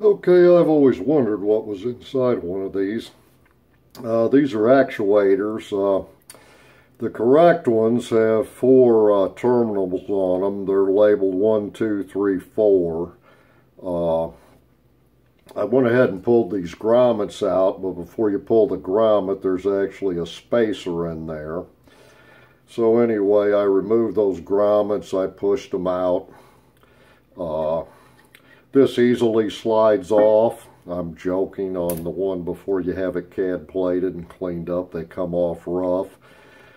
Okay, I've always wondered what was inside one of these. Uh, these are actuators. Uh, the correct ones have four uh, terminals on them. They're labeled one, two, three, four. Uh, I went ahead and pulled these grommets out, but before you pull the grommet, there's actually a spacer in there. So anyway, I removed those grommets, I pushed them out. This easily slides off. I'm joking on the one before you have it CAD plated and cleaned up. They come off rough.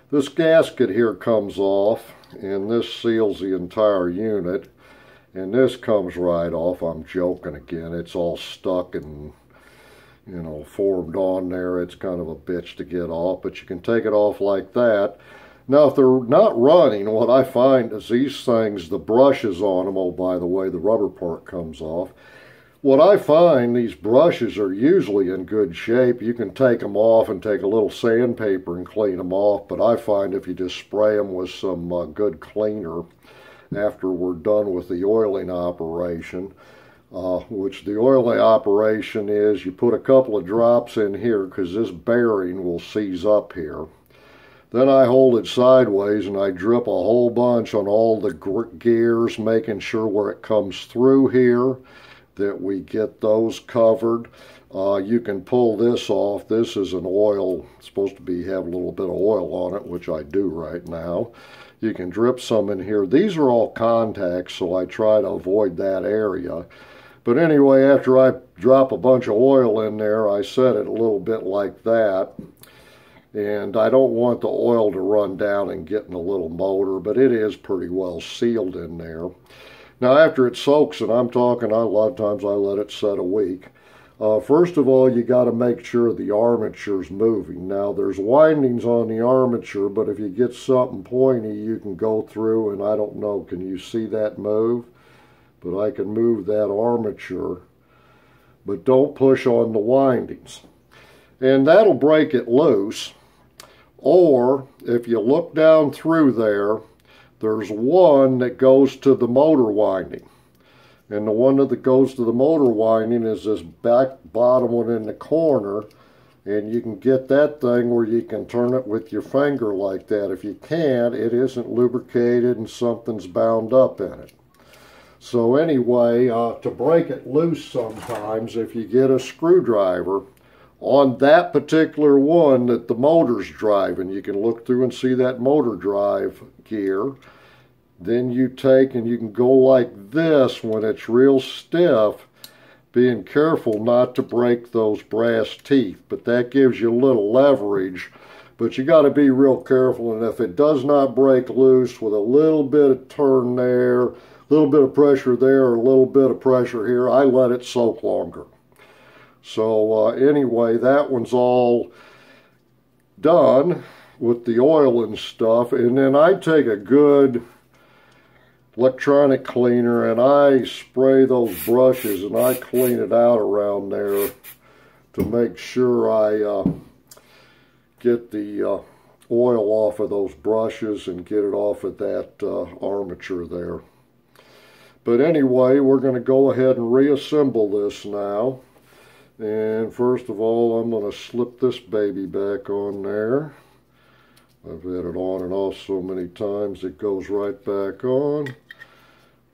This gasket here comes off and this seals the entire unit. And this comes right off. I'm joking again. It's all stuck and, you know, formed on there. It's kind of a bitch to get off, but you can take it off like that. Now, if they're not running, what I find is these things, the brushes on them, oh, by the way, the rubber part comes off. What I find, these brushes are usually in good shape. You can take them off and take a little sandpaper and clean them off, but I find if you just spray them with some uh, good cleaner after we're done with the oiling operation, uh, which the oiling operation is you put a couple of drops in here because this bearing will seize up here. Then I hold it sideways and I drip a whole bunch on all the gears, making sure where it comes through here that we get those covered. Uh, you can pull this off. This is an oil, supposed to be have a little bit of oil on it, which I do right now. You can drip some in here. These are all contacts, so I try to avoid that area. But anyway, after I drop a bunch of oil in there, I set it a little bit like that and I don't want the oil to run down and get in the little motor, but it is pretty well sealed in there. Now after it soaks, and I'm talking, a lot of times I let it set a week, uh, first of all, you got to make sure the armature's moving. Now, there's windings on the armature, but if you get something pointy, you can go through, and I don't know, can you see that move? But I can move that armature, but don't push on the windings. And that'll break it loose. Or if you look down through there, there's one that goes to the motor winding. And the one that goes to the motor winding is this back bottom one in the corner. And you can get that thing where you can turn it with your finger like that. If you can't, it isn't lubricated and something's bound up in it. So anyway, uh, to break it loose sometimes, if you get a screwdriver, on that particular one that the motor's driving. You can look through and see that motor drive gear. Then you take and you can go like this when it's real stiff, being careful not to break those brass teeth. But that gives you a little leverage. But you got to be real careful. And if it does not break loose with a little bit of turn there, a little bit of pressure there, a little bit of pressure here, I let it soak longer. So uh, anyway, that one's all done with the oil and stuff. And then I take a good electronic cleaner and I spray those brushes and I clean it out around there to make sure I uh, get the uh, oil off of those brushes and get it off of that uh, armature there. But anyway, we're going to go ahead and reassemble this now. And first of all, I'm going to slip this baby back on there. I've had it on and off so many times it goes right back on.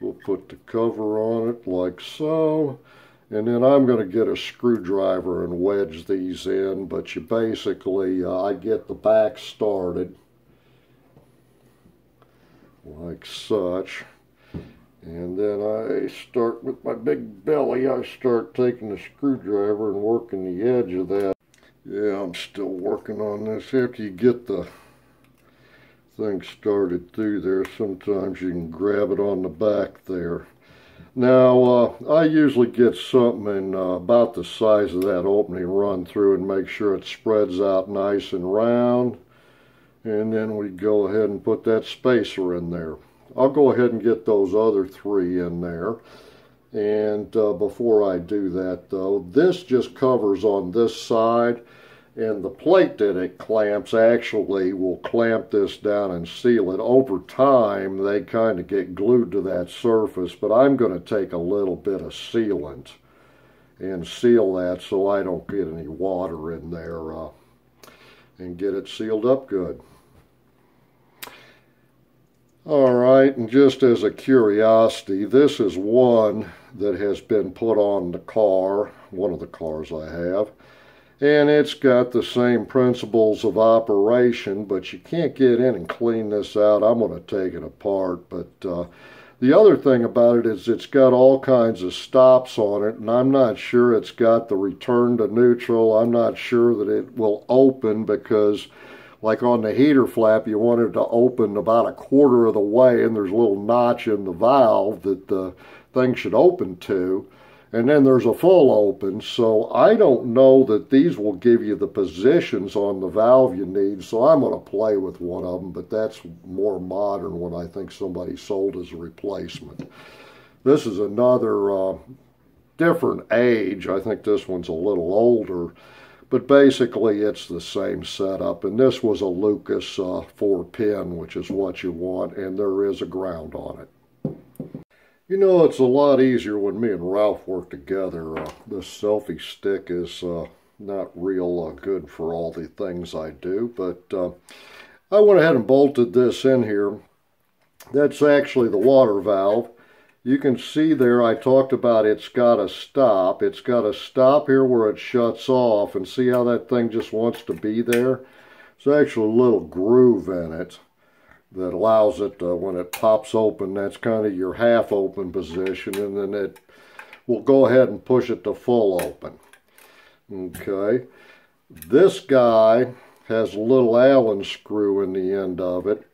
We'll put the cover on it like so. And then I'm going to get a screwdriver and wedge these in, but you basically, uh, I get the back started like such. And then I start with my big belly, I start taking the screwdriver and working the edge of that. Yeah, I'm still working on this. After you get the thing started through there, sometimes you can grab it on the back there. Now, uh, I usually get something uh, about the size of that opening run through and make sure it spreads out nice and round. And then we go ahead and put that spacer in there. I'll go ahead and get those other three in there. And uh, before I do that though, this just covers on this side and the plate that it clamps actually will clamp this down and seal it. Over time, they kind of get glued to that surface, but I'm going to take a little bit of sealant and seal that so I don't get any water in there uh, and get it sealed up good. All right, and just as a curiosity, this is one that has been put on the car, one of the cars I have, and it's got the same principles of operation, but you can't get in and clean this out. I'm going to take it apart, but uh, the other thing about it is it's got all kinds of stops on it, and I'm not sure it's got the return to neutral. I'm not sure that it will open because like on the heater flap, you want it to open about a quarter of the way, and there's a little notch in the valve that the thing should open to. And then there's a full open, so I don't know that these will give you the positions on the valve you need, so I'm going to play with one of them, but that's more modern one I think somebody sold as a replacement. This is another uh, different age. I think this one's a little older. But basically, it's the same setup. And this was a Lucas uh, 4 pin, which is what you want, and there is a ground on it. You know, it's a lot easier when me and Ralph work together. Uh, this selfie stick is uh, not real uh, good for all the things I do, but uh, I went ahead and bolted this in here. That's actually the water valve you can see there I talked about it's got a stop. It's got a stop here where it shuts off and see how that thing just wants to be there? There's actually a little groove in it that allows it to, when it pops open, that's kind of your half open position and then it will go ahead and push it to full open. Okay. This guy has a little Allen screw in the end of it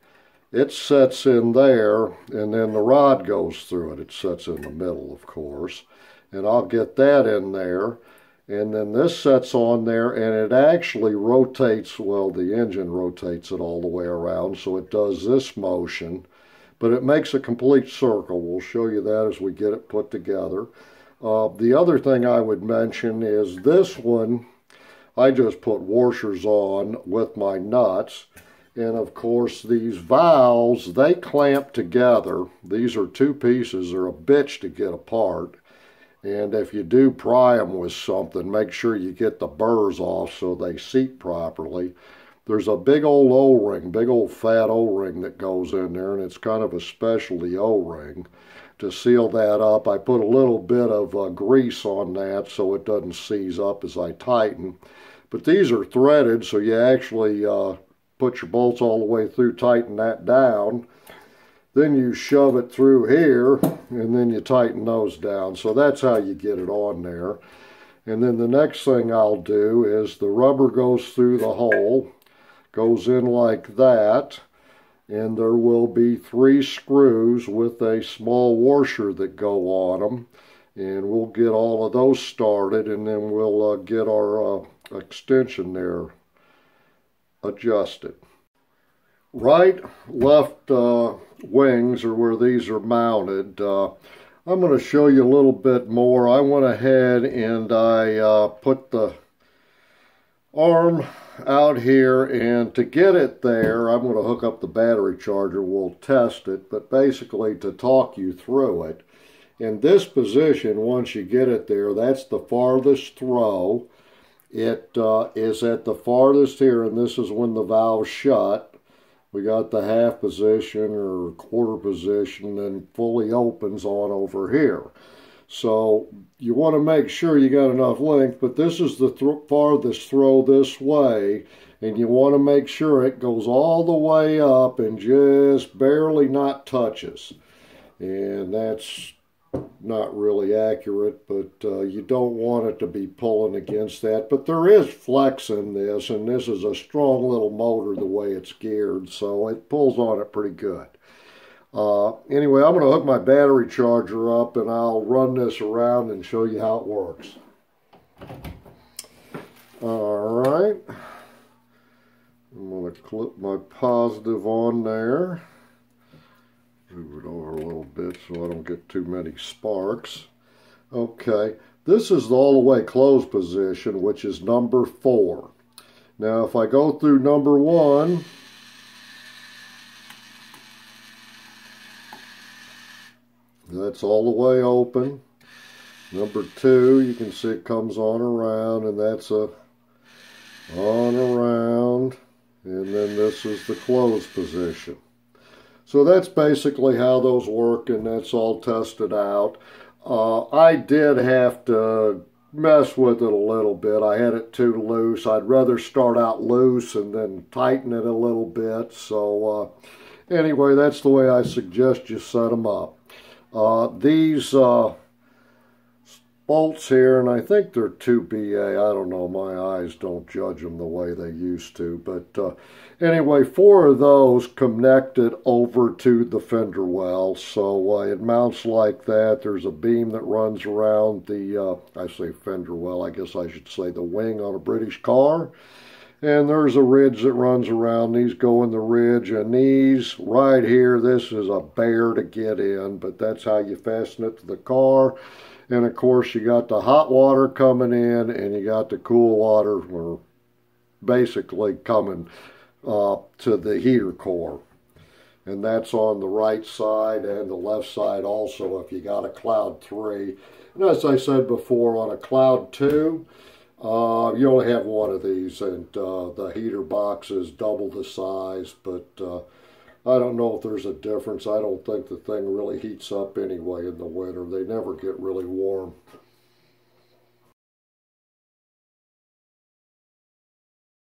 it sets in there and then the rod goes through it. It sets in the middle, of course. And I'll get that in there. And then this sets on there and it actually rotates, well, the engine rotates it all the way around. So it does this motion, but it makes a complete circle. We'll show you that as we get it put together. Uh, the other thing I would mention is this one, I just put washers on with my nuts. And of course, these valves, they clamp together. These are two pieces. They're a bitch to get apart. And if you do pry them with something, make sure you get the burrs off so they seat properly. There's a big old O-ring, big old fat O-ring that goes in there, and it's kind of a specialty O-ring. To seal that up, I put a little bit of uh, grease on that so it doesn't seize up as I tighten. But these are threaded, so you actually uh, put your bolts all the way through, tighten that down. Then you shove it through here, and then you tighten those down. So that's how you get it on there. And then the next thing I'll do is the rubber goes through the hole, goes in like that, and there will be three screws with a small washer that go on them. And we'll get all of those started, and then we'll uh, get our uh, extension there adjusted. Right, left uh, wings are where these are mounted. Uh, I'm going to show you a little bit more. I went ahead and I uh, put the arm out here and to get it there I'm going to hook up the battery charger we'll test it but basically to talk you through it in this position once you get it there that's the farthest throw it uh, is at the farthest here, and this is when the valve shut. We got the half position or quarter position and fully opens on over here. So you want to make sure you got enough length, but this is the th farthest throw this way, and you want to make sure it goes all the way up and just barely not touches. And that's not really accurate, but uh, you don't want it to be pulling against that. But there is flex in this, and this is a strong little motor the way it's geared, so it pulls on it pretty good. Uh, anyway, I'm going to hook my battery charger up, and I'll run this around and show you how it works. All right. I'm going to clip my positive on there. Move it over a little bit so I don't get too many sparks. Okay, this is the all the way closed position, which is number four. Now, if I go through number one, that's all the way open. Number two, you can see it comes on around, and that's a on around, and then this is the closed position. So that's basically how those work, and that's all tested out. Uh, I did have to mess with it a little bit. I had it too loose. I'd rather start out loose and then tighten it a little bit. So uh, anyway, that's the way I suggest you set them up. Uh, these uh, bolts here, and I think they're 2BA. I don't know. My eyes don't judge them the way they used to. But uh, anyway, four of those connected over to the fender well. So uh, it mounts like that. There's a beam that runs around the, uh, I say fender well, I guess I should say the wing on a British car. And there's a ridge that runs around. These go in the ridge. And these right here, this is a bear to get in. But that's how you fasten it to the car. And of course, you got the hot water coming in and you got the cool water or basically coming uh, to the heater core. And that's on the right side and the left side also if you got a Cloud 3. And as I said before, on a Cloud 2, uh, you only have one of these and uh, the heater box is double the size, but uh, I don't know if there's a difference. I don't think the thing really heats up anyway in the winter. They never get really warm.